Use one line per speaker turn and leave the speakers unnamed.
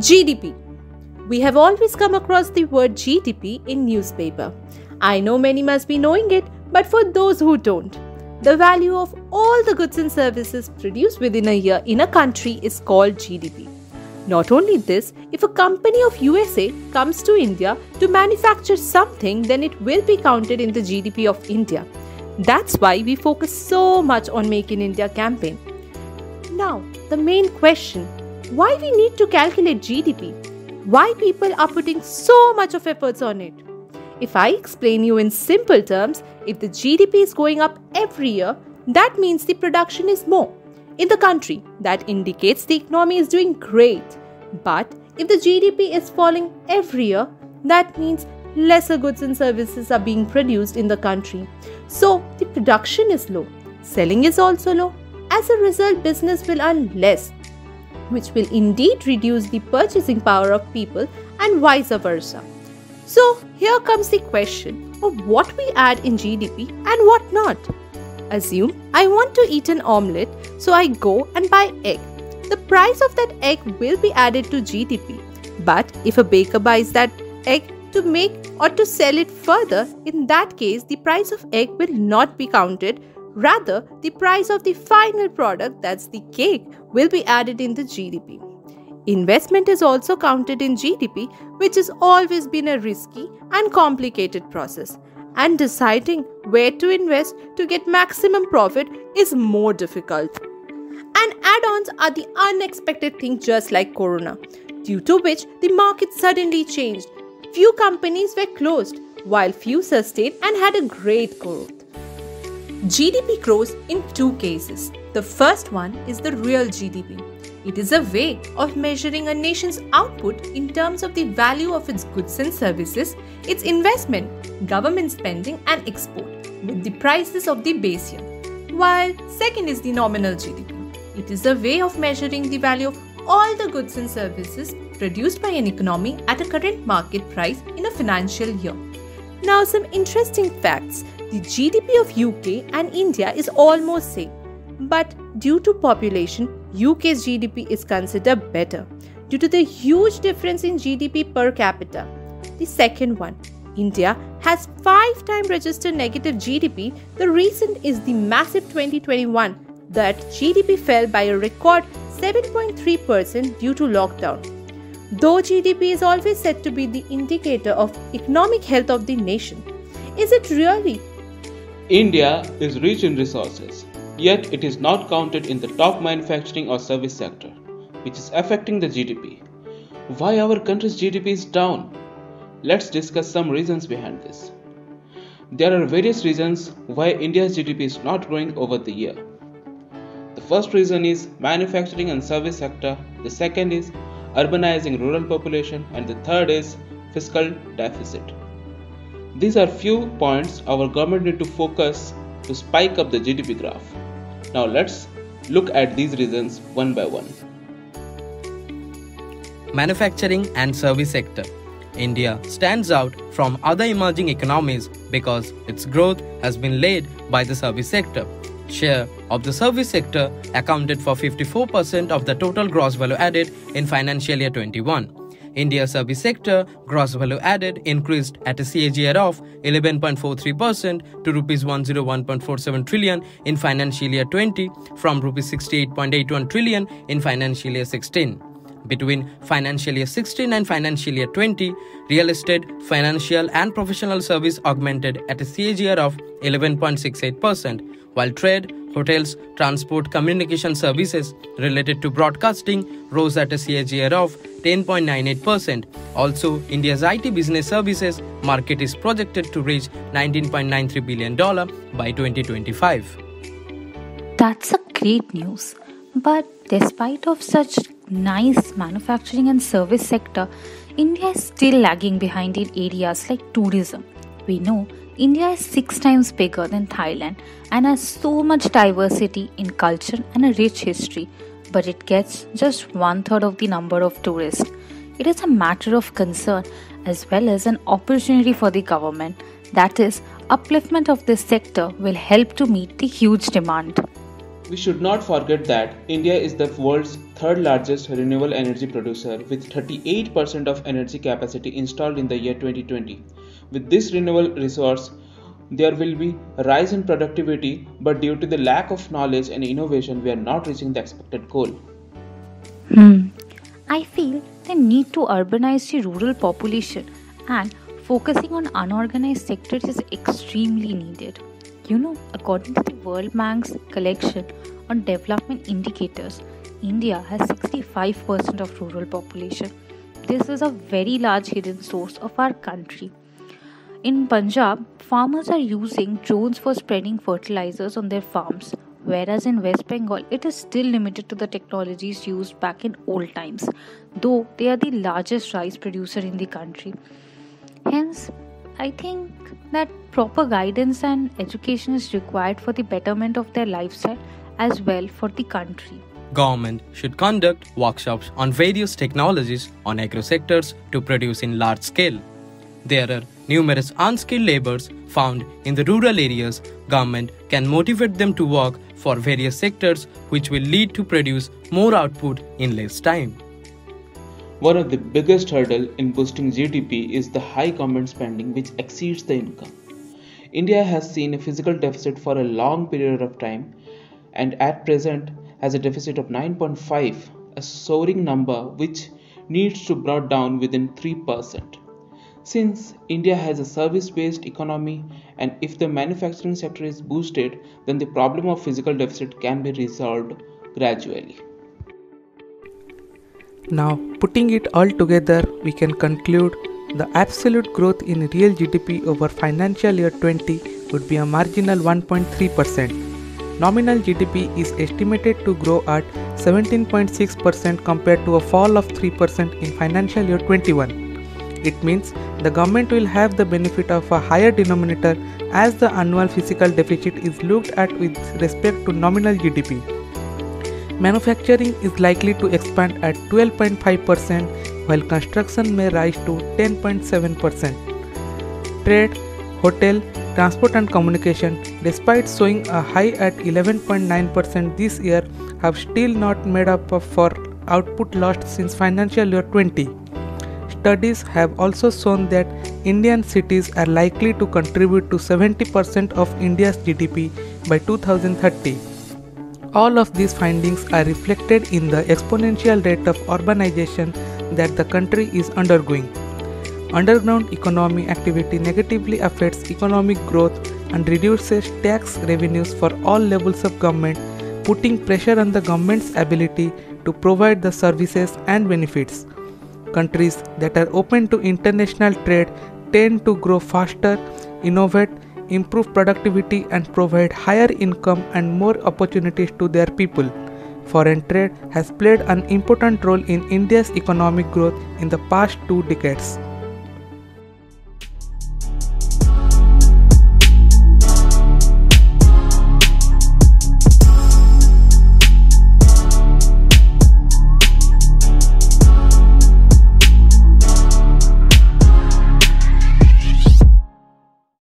GDP. We have always come across the word GDP in newspaper. I know many must be knowing it, but for those who don't, the value of all the goods and services produced within a year in a country is called GDP. Not only this, if a company of USA comes to India to manufacture something, then it will be counted in the GDP of India. That's why we focus so much on Make in India campaign. Now, the main question why we need to calculate GDP? Why people are putting so much of efforts on it? If I explain you in simple terms, if the GDP is going up every year, that means the production is more. In the country, that indicates the economy is doing great. But if the GDP is falling every year, that means lesser goods and services are being produced in the country. So the production is low, selling is also low. As a result, business will earn less which will indeed reduce the purchasing power of people and vice versa. So, here comes the question of what we add in GDP and what not. Assume I want to eat an omelette, so I go and buy egg. The price of that egg will be added to GDP. But if a baker buys that egg to make or to sell it further, in that case, the price of egg will not be counted Rather, the price of the final product, that's the cake, will be added in the GDP. Investment is also counted in GDP, which has always been a risky and complicated process. And deciding where to invest to get maximum profit is more difficult. And add ons are the unexpected thing, just like Corona, due to which the market suddenly changed. Few companies were closed, while few sustained and had a great growth. GDP grows in two cases. The first one is the real GDP. It is a way of measuring a nation's output in terms of the value of its goods and services, its investment, government spending, and export, with the prices of the base year. While second is the nominal GDP. It is a way of measuring the value of all the goods and services produced by an economy at a current market price in a financial year. Now, some interesting facts the GDP of UK and India is almost same. But due to population, UK's GDP is considered better due to the huge difference in GDP per capita. The second one, India has 5 times registered negative GDP. The reason is the massive 2021 that GDP fell by a record 7.3% due to lockdown. Though GDP is always said to be the indicator of economic health of the nation, is it really
India is rich in resources, yet it is not counted in the top manufacturing or service sector, which is affecting the GDP. Why our country's GDP is down? Let's discuss some reasons behind this. There are various reasons why India's GDP is not growing over the year. The first reason is manufacturing and service sector, the second is urbanizing rural population, and the third is fiscal deficit. These are few points our government need to focus to spike up the GDP graph. Now let's look at these reasons one by one.
Manufacturing and service sector. India stands out from other emerging economies because its growth has been led by the service sector. Share of the service sector accounted for 54% of the total gross value added in financial year 21 India's service sector gross value added increased at a CAGR of 11.43% to rupees 101.47 trillion in financial year 20 from rupees 68.81 trillion in financial year 16. Between financial year 16 and financial year 20, real estate, financial and professional service augmented at a CAGR of 11.68%, while trade, hotels, transport, communication services related to broadcasting rose at a CAGR of 10.98%. Also, India's IT business services market is projected to reach $19.93 billion by 2025.
That's a great news. But despite of such nice manufacturing and service sector, India is still lagging behind in areas like tourism. We know India is six times bigger than Thailand and has so much diversity in culture and a rich history but it gets just one third of the number of tourists. It is a matter of concern as well as an opportunity for the government. That is, upliftment of this sector will help to meet the huge demand.
We should not forget that India is the world's third largest renewable energy producer with 38% of energy capacity installed in the year 2020. With this renewable resource, there will be a rise in productivity, but due to the lack of knowledge and innovation, we are not reaching the expected goal.
Hmm. I feel the need to urbanize the rural population and focusing on unorganized sectors is extremely needed. You know, according to the World Bank's collection on development indicators, India has 65% of rural population. This is a very large hidden source of our country. In Punjab, farmers are using drones for spreading fertilizers on their farms, whereas in West Bengal, it is still limited to the technologies used back in old times, though they are the largest rice producer in the country. Hence, I think that proper guidance and education is required for the betterment of their lifestyle as well for the country.
Government should conduct workshops on various technologies on agro sectors to produce in large scale. There are numerous unskilled laborers found in the rural areas. Government can motivate them to work for various sectors which will lead to produce more output in less time.
One of the biggest hurdle in boosting GDP is the high government spending which exceeds the income. India has seen a fiscal deficit for a long period of time and at present has a deficit of 9.5, a soaring number which needs to brought down within 3%. Since India has a service based economy and if the manufacturing sector is boosted, then the problem of fiscal deficit can be resolved gradually.
Now, putting it all together, we can conclude the absolute growth in real GDP over financial year 20 would be a marginal 1.3%. Nominal GDP is estimated to grow at 17.6% compared to a fall of 3% in financial year 21. It means the government will have the benefit of a higher denominator as the annual fiscal deficit is looked at with respect to nominal GDP. Manufacturing is likely to expand at 12.5% while construction may rise to 10.7%. Trade, hotel, transport and communication despite showing a high at 11.9% this year have still not made up for output lost since financial year 20. Studies have also shown that Indian cities are likely to contribute to 70% of India's GDP by 2030. All of these findings are reflected in the exponential rate of urbanization that the country is undergoing. Underground economy activity negatively affects economic growth and reduces tax revenues for all levels of government, putting pressure on the government's ability to provide the services and benefits. Countries that are open to international trade tend to grow faster, innovate, improve productivity, and provide higher income and more opportunities to their people. Foreign trade has played an important role in India's economic growth in the past two decades.